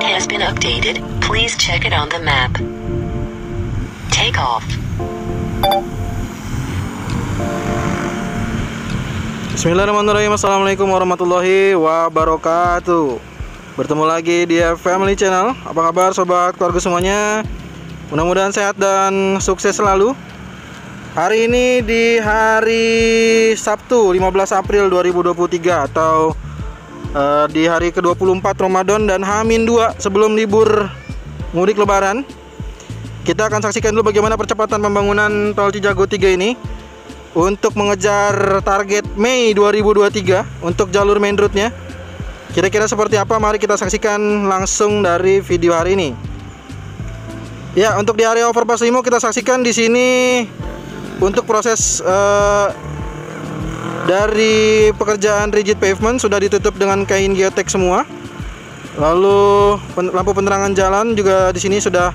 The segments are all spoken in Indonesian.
Has been updated. Please check it on the map. Take off. Bismillahirrahmanirrahim Assalamualaikum warahmatullahi wabarakatuh Bertemu lagi di Family Channel Apa kabar sobat keluarga semuanya Mudah-mudahan sehat dan sukses selalu Hari ini di hari Sabtu 15 April 2023 Atau uh, di hari ke-24 Ramadan dan Hamin 2 sebelum libur mudik lebaran Kita akan saksikan dulu bagaimana percepatan pembangunan Tol Cijago 3 ini untuk mengejar target Mei 2023 untuk jalur main route-nya. Kira-kira seperti apa? Mari kita saksikan langsung dari video hari ini. Ya, untuk di area overpass Limo kita saksikan di sini untuk proses uh, dari pekerjaan rigid pavement sudah ditutup dengan kain geotek semua. Lalu pen lampu penerangan jalan juga di sini sudah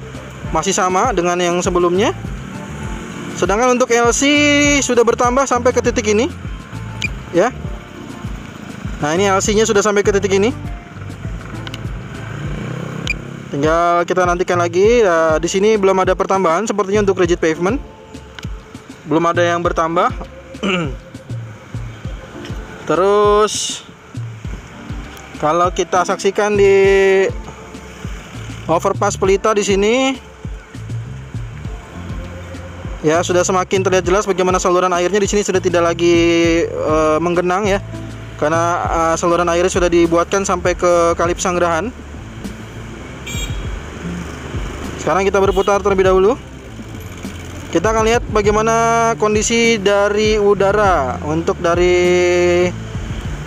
masih sama dengan yang sebelumnya. Sedangkan untuk LC sudah bertambah sampai ke titik ini. Ya. Nah, ini LC-nya sudah sampai ke titik ini. Tinggal kita nantikan lagi. Nah, di sini belum ada pertambahan sepertinya untuk rigid pavement. Belum ada yang bertambah. Terus kalau kita saksikan di overpass Pelita di sini ya sudah semakin terlihat jelas bagaimana saluran airnya di sini sudah tidak lagi uh, menggenang ya. Karena uh, saluran airnya sudah dibuatkan sampai ke kali pesanggerahan sekarang kita berputar terlebih dahulu kita akan lihat bagaimana kondisi dari udara untuk dari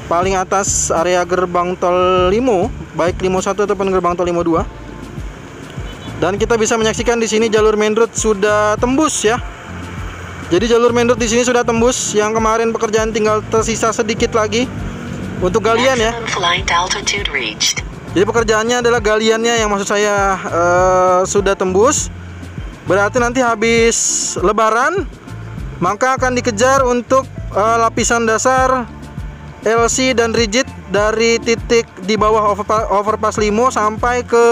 paling atas area gerbang tol Limo baik Limo 1 ataupun gerbang tol Limo 2 dan kita bisa menyaksikan di sini jalur main road sudah tembus ya. Jadi jalur main road di sini sudah tembus. Yang kemarin pekerjaan tinggal tersisa sedikit lagi untuk galian ya. Jadi pekerjaannya adalah galiannya yang maksud saya uh, sudah tembus. Berarti nanti habis lebaran maka akan dikejar untuk uh, lapisan dasar LC dan rigid dari titik di bawah overpass limo sampai ke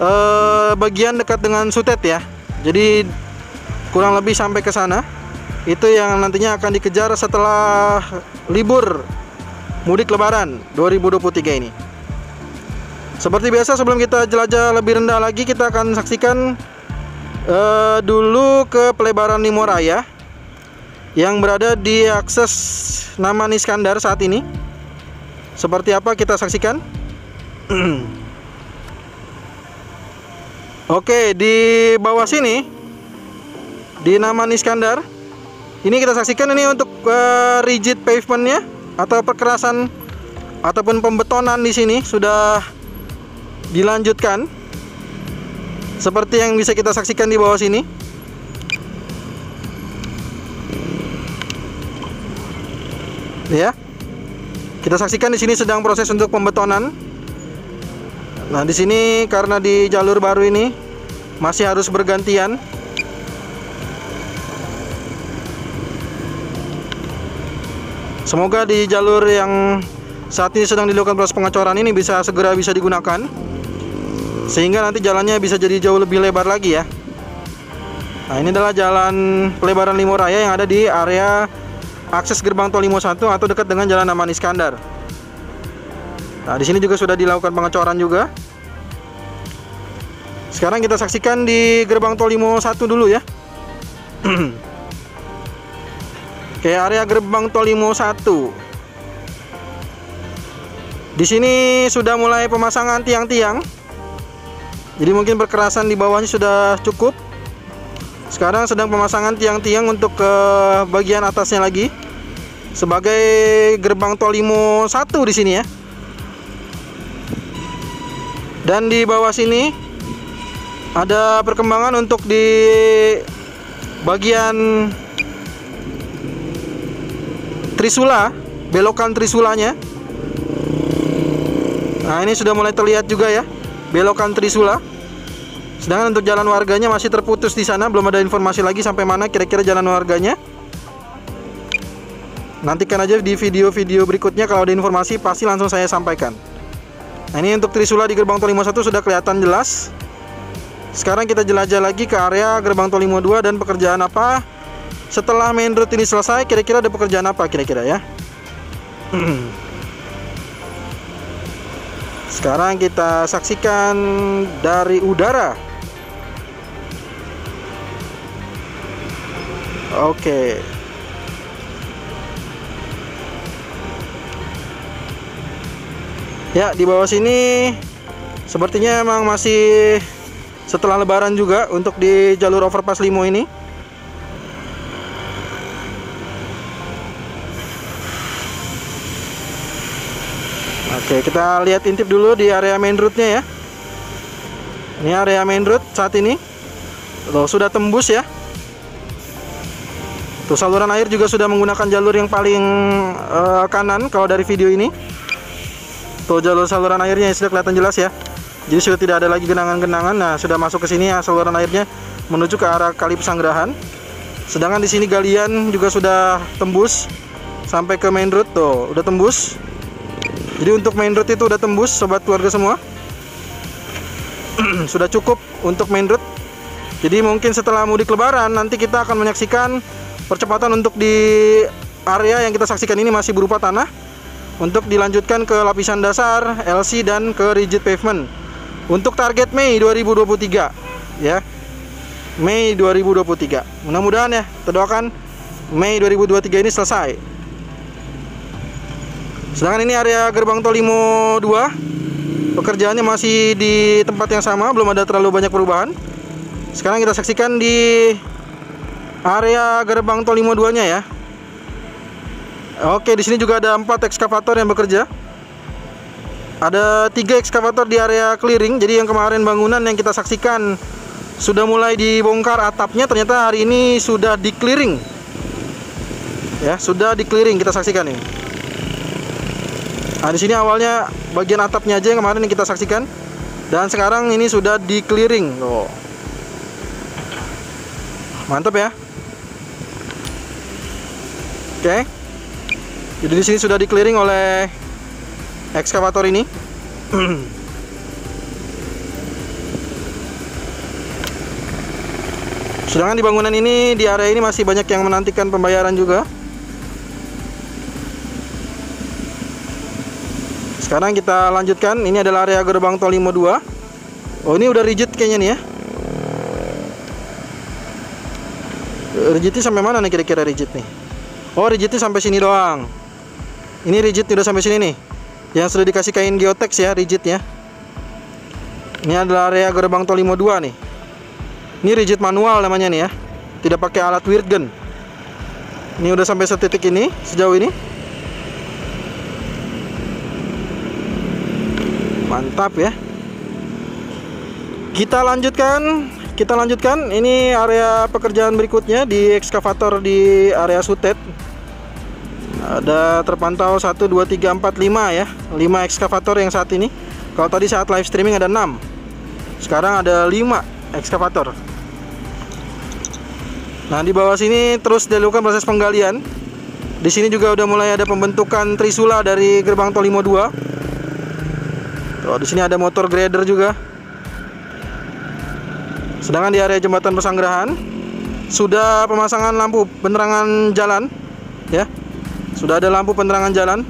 uh, bagian dekat dengan sutet ya. Jadi kurang lebih sampai ke sana. Itu yang nantinya akan dikejar setelah libur mudik lebaran 2023 ini. Seperti biasa sebelum kita jelajah lebih rendah lagi kita akan saksikan uh, dulu ke pelebaran Limo Raya yang berada di akses nama Iskandar saat ini. Seperti apa kita saksikan? Oke, di bawah sini di nama Iskandar. Ini kita saksikan ini untuk uh, rigid pavementnya atau perkerasan ataupun pembetonan di sini sudah dilanjutkan. Seperti yang bisa kita saksikan di bawah sini. Ya. Kita saksikan di sini sedang proses untuk pembetonan Nah, di sini karena di jalur baru ini masih harus bergantian. Semoga di jalur yang saat ini sedang dilakukan proses pengecoran ini bisa segera bisa digunakan sehingga nanti jalannya bisa jadi jauh lebih lebar lagi ya. Nah, ini adalah jalan pelebaran Limo Raya yang ada di area akses gerbang tol Limo 1 atau dekat dengan Jalan Aman Iskandar. Nah, di sini juga sudah dilakukan pengecoran juga. Sekarang kita saksikan di gerbang tol Limo 1 dulu ya. Oke, area gerbang tol Limo 1. Di sini sudah mulai pemasangan tiang-tiang. Jadi mungkin perkerasan di bawahnya sudah cukup. Sekarang sedang pemasangan tiang-tiang untuk ke bagian atasnya lagi. Sebagai gerbang tol Limo 1 di sini ya. Dan di bawah sini ada perkembangan untuk di bagian Trisula, belokan Trisulanya. Nah, ini sudah mulai terlihat juga ya, belokan Trisula. Sedangkan untuk jalan warganya masih terputus di sana, belum ada informasi lagi sampai mana kira-kira jalan warganya. Nantikan aja di video-video berikutnya kalau ada informasi pasti langsung saya sampaikan. Nah, ini untuk Trisula di gerbang tol 51 sudah kelihatan jelas. Sekarang kita jelajah lagi ke area gerbang tol 52 dan pekerjaan apa setelah main route ini selesai kira-kira ada pekerjaan apa kira-kira ya. Sekarang kita saksikan dari udara. Oke. Ya, di bawah sini sepertinya emang masih setelah lebaran juga untuk di jalur overpass Limo ini. Oke, kita lihat intip dulu di area main route-nya ya. Ini area main route saat ini. Loh, sudah tembus ya. Tuh saluran air juga sudah menggunakan jalur yang paling uh, kanan kalau dari video ini. Tuh jalur saluran airnya sudah kelihatan jelas ya. Jadi sudah tidak ada lagi genangan-genangan. Nah, sudah masuk ke sini ya saluran airnya menuju ke arah kali pesanggerahan. Sedangkan di sini galian juga sudah tembus sampai ke main route tuh, udah tembus. Jadi untuk main route itu udah tembus sobat keluarga semua. sudah cukup untuk main route. Jadi mungkin setelah mudik lebaran nanti kita akan menyaksikan percepatan untuk di area yang kita saksikan ini masih berupa tanah untuk dilanjutkan ke lapisan dasar, LC dan ke rigid pavement. Untuk target Mei 2023 ya. Mei 2023. Mudah-mudahan ya, terdoakan Mei 2023 ini selesai. Sedangkan ini area gerbang tol Limo 2 Pekerjaannya masih di tempat yang sama Belum ada terlalu banyak perubahan Sekarang kita saksikan di Area gerbang tol Limo 2 nya ya Oke di sini juga ada 4 ekskavator yang bekerja Ada 3 ekskavator di area clearing Jadi yang kemarin bangunan yang kita saksikan Sudah mulai dibongkar atapnya Ternyata hari ini sudah di clearing Ya sudah di clearing kita saksikan ini Nah, di sini awalnya bagian atapnya aja yang kemarin yang kita saksikan. Dan sekarang ini sudah di clearing. Loh. Mantap ya. Oke. Jadi di sini sudah di clearing oleh ekskavator ini. Sedangkan di bangunan ini di area ini masih banyak yang menantikan pembayaran juga. Sekarang kita lanjutkan. Ini adalah area gerbang tol Limo 2. Oh, ini udah rigid kayaknya nih ya. Rigidnya sampai mana nih kira-kira rigid nih? Oh, rigidnya sampai sini doang. Ini rigid udah sampai sini nih. Yang sudah dikasih kain geotex ya, rigid ya. Ini adalah area gerbang tol Limo 2 nih. Ini rigid manual namanya nih ya. Tidak pakai alat gun. Ini udah sampai setitik ini sejauh ini. mantap ya kita lanjutkan kita lanjutkan. Ini area pekerjaan berikutnya di ekskavator di area sutet. Ada terpantau 1 2 3 4 5 ya. 5 ekskavator yang saat ini. Kalau tadi saat live streaming ada 6 sekarang ada 5 ekskavator. Nah di bawah sini terus dilakukan proses penggalian. Di sini juga udah mulai ada pembentukan trisula dari gerbang tol 52 Tuh, di sini ada motor grader juga. Sedangkan di area jembatan Pesanggerahan sudah pemasangan lampu penerangan jalan ya. Sudah ada lampu penerangan jalan.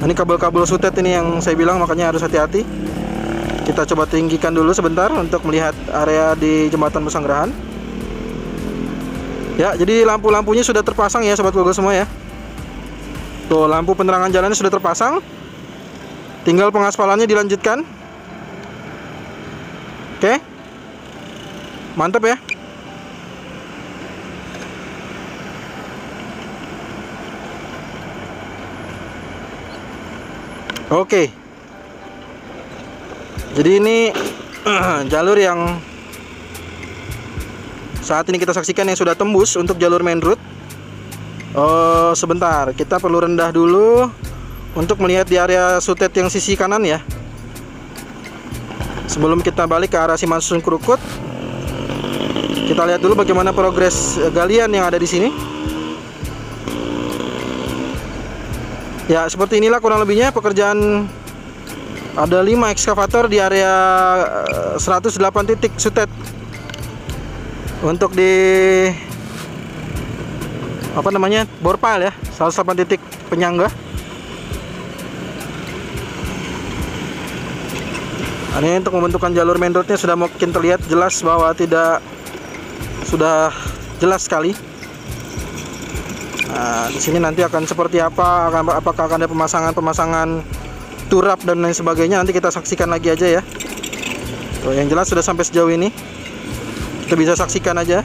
Ini kabel-kabel sutet ini yang saya bilang makanya harus hati-hati. Kita coba tinggikan dulu sebentar untuk melihat area di jembatan Pesanggerahan. Ya, jadi lampu-lampunya sudah terpasang ya sobat Google semua ya. Tuh, lampu penerangan jalannya sudah terpasang tinggal pengaspalannya dilanjutkan oke mantap ya. Oke. Jadi ini jalur yang saat ini kita saksikan yang sudah tembus untuk jalur main road Oh sebentar kita perlu rendah dulu untuk melihat di area sutet yang sisi kanan ya. Sebelum kita balik ke arah Simansun Krukut kita lihat dulu bagaimana progres galian yang ada di sini. Ya seperti inilah kurang lebihnya pekerjaan ada 5 ekskavator di area eh, 108 titik sutet. Untuk di apa namanya bore pile ya 108 titik penyangga. Ini untuk membentukkan jalur main roadnya sudah makin terlihat jelas bahwa tidak sudah jelas sekali Nah, di sini nanti akan seperti apa? Akan apakah akan ada pemasangan-pemasangan turap dan lain sebagainya? Nanti kita saksikan lagi aja ya. Tuh, yang jelas sudah sampai sejauh ini. Kita bisa saksikan aja.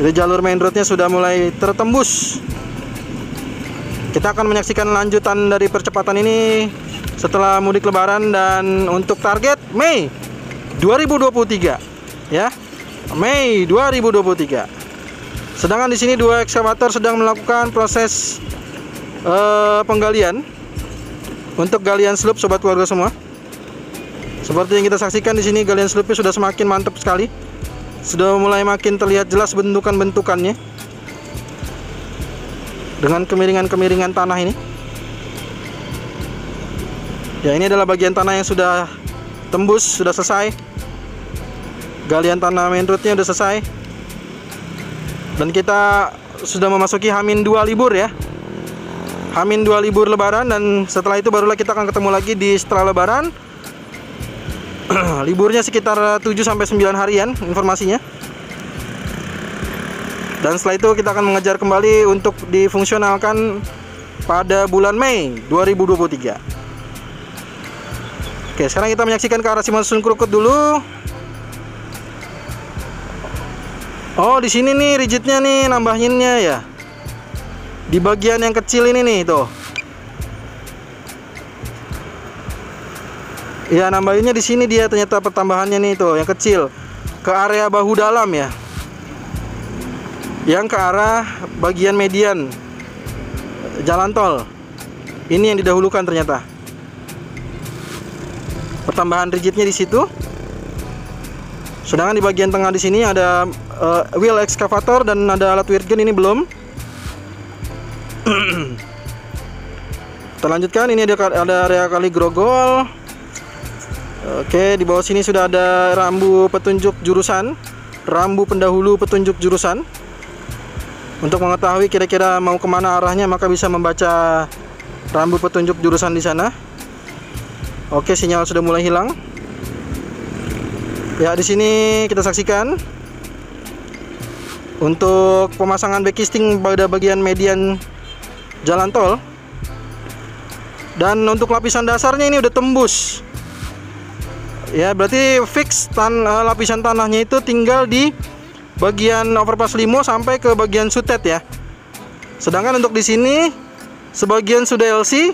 Jadi jalur main roadnya sudah mulai tertembus. Kita akan menyaksikan lanjutan dari percepatan ini setelah mudik lebaran dan untuk target Mei 2023 ya. Mei 2023. Sedangkan di sini dua ekskavator sedang melakukan proses eh, penggalian untuk galian slope sobat keluarga semua. Seperti yang kita saksikan di sini galian slope sudah semakin mantap sekali. Sudah mulai makin terlihat jelas bentukan-bentukannya. Dengan kemiringan-kemiringan tanah ini. Ya, ini adalah bagian tanah yang sudah tembus, sudah selesai. Galian tanah main roadnya sudah selesai. Dan kita sudah memasuki Hamin 2 libur ya. Hamin 2 libur lebaran dan setelah itu barulah kita akan ketemu lagi di setelah lebaran. Liburnya sekitar 7 sampai 9 harian informasinya. Dan setelah itu kita akan mengejar kembali untuk difungsionalkan pada bulan Mei 2023 Oke, sekarang kita menyaksikan ke arah Simalsun Krukut dulu. Oh, di sini nih rigidnya nih nambahinnya ya. Di bagian yang kecil ini nih tuh. Ya, nambahinnya di sini dia ternyata pertambahannya nih tuh yang kecil ke area bahu dalam ya. Yang ke arah bagian median jalan tol. Ini yang didahulukan ternyata. Pertambahan rigidnya di situ. Sedangkan di bagian tengah di sini ada uh, wheel excavator dan ada alat Wirgen ini belum. Kita lanjutkan ini ada ada area kali grogol. Oke, di bawah sini sudah ada rambu petunjuk jurusan, rambu pendahulu petunjuk jurusan. Untuk mengetahui kira-kira mau ke mana arahnya, maka bisa membaca rambu petunjuk jurusan di sana. Oke, sinyal sudah mulai hilang. Ya, di sini kita saksikan untuk pemasangan backisting pada bagian median jalan tol. Dan untuk lapisan dasarnya ini udah tembus. Ya, berarti fix tan uh, lapisan tanahnya itu tinggal di bagian overpass limo sampai ke bagian sutet ya. Sedangkan untuk di sini sebagian sudah LC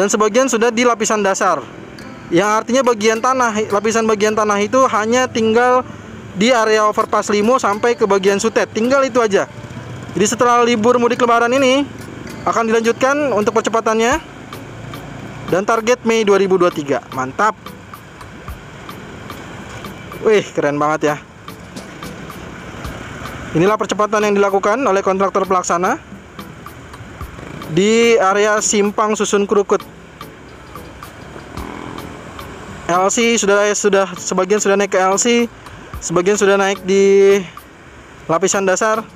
dan sebagian sudah di lapisan dasar yang artinya bagian tanah lapisan bagian tanah itu hanya tinggal di area overpass limo sampai ke bagian sutet. Tinggal itu aja. Jadi setelah libur mudik lebaran ini akan dilanjutkan untuk percepatannya dan target Mei 2023 mantap. Wih keren banget ya. Inilah percepatan yang dilakukan oleh kontraktor pelaksana di area simpang susun krukut LC sudah sudah sebagian sudah naik ke LC, sebagian sudah naik di lapisan dasar.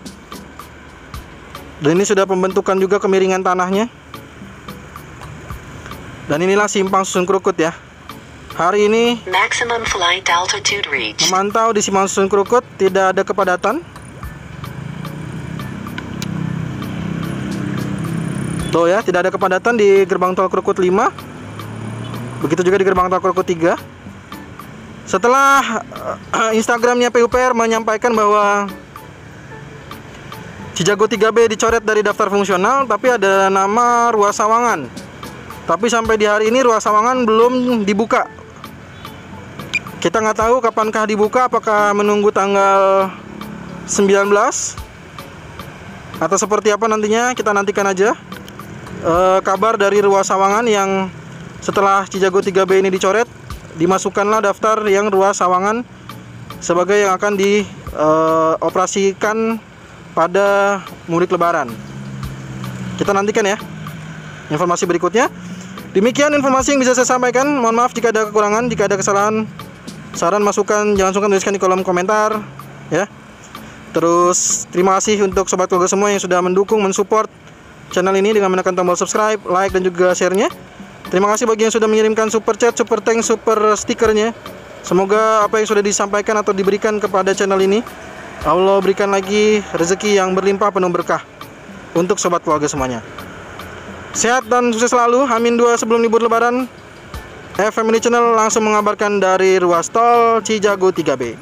Dan ini sudah pembentukan juga kemiringan tanahnya. Dan inilah simpang susun krukut ya. Hari ini Maximum flight altitude reached. memantau di simpang susun krukut tidak ada kepadatan. Tuh ya, tidak ada kepadatan di gerbang tol Krukut 5. Begitu juga di gerbang tol Krukut 3. Setelah uh, Instagramnya PUPR menyampaikan bahwa Cijago 3B dicoret dari daftar fungsional, tapi ada nama Ruas Sawangan. Tapi sampai di hari ini Ruas Sawangan belum dibuka. Kita nggak tahu kapankah dibuka, apakah menunggu tanggal 19 atau seperti apa nantinya kita nantikan aja e, kabar dari Ruas Sawangan yang setelah Cijago 3B ini dicoret, dimasukkanlah daftar yang ruas Sawangan sebagai yang akan dioperasikan pada mudik lebaran. Kita nantikan ya informasi berikutnya. Demikian informasi yang bisa saya sampaikan. Mohon maaf jika ada kekurangan, jika ada kesalahan. Saran masukan jangan sungkan tuliskan di kolom komentar ya. Terus terima kasih untuk sobat keluarga semua yang sudah mendukung, mensupport channel ini dengan menekan tombol subscribe, like dan juga share-nya. Terima kasih bagi yang sudah mengirimkan super chat, super thank, super stikernya. Semoga apa yang sudah disampaikan atau diberikan kepada channel ini Allah berikan lagi rezeki yang berlimpah penuh berkah untuk sobat keluarga semuanya. Sehat dan sukses selalu. Amin dua sebelum libur lebaran. Family Channel langsung mengabarkan dari ruas tol Cijago 3B.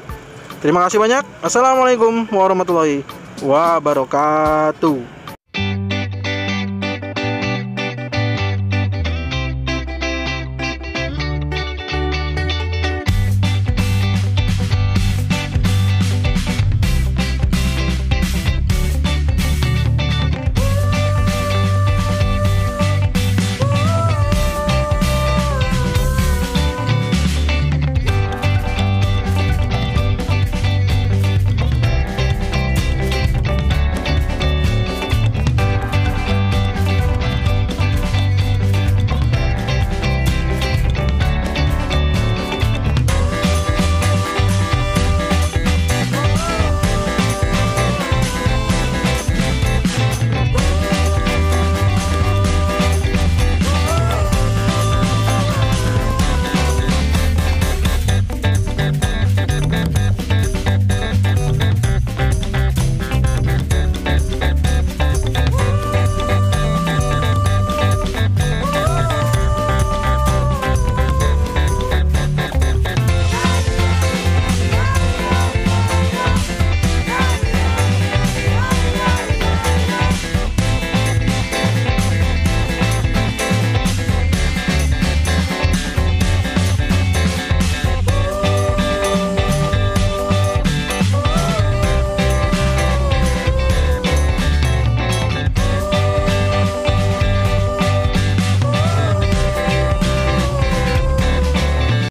Terima kasih banyak. Assalamualaikum warahmatullahi wabarakatuh.